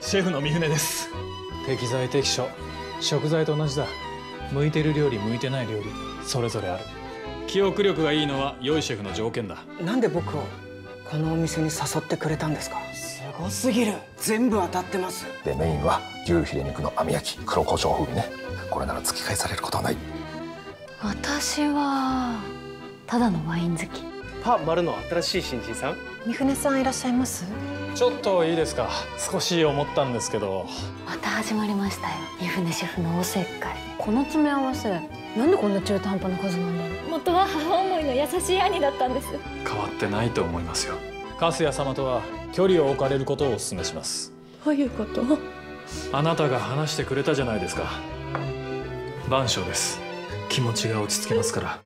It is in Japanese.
シェフの三船です。適材適所。食材と同じだ。向いてる料理向いてない料理。それぞれある。記憶力がいいのは良いシェフの条件だ。なんで僕をこのお店に誘ってくれたんですか？すごすぎる。全部当たってます。でメインは牛ヒレ肉の網焼き黒胡椒風味ね。これなら突き返されることはない。私はただのワイン好きパマルの新しい新人さん？三船さんいらっしゃいます？ちょっといいですか？少し思ったんですけど。また始まりましたよ。三船シェフのおせっかい。この詰め合わせなんでこんな中途半端な数なんだろう？元は母思いの優しい兄だったんです。変わってないと思いますよ。粕谷様とは距離を置かれることをお勧めします。どういうこと？あなたが話してくれたじゃないですか。万象です。気持ちが落ち着きますから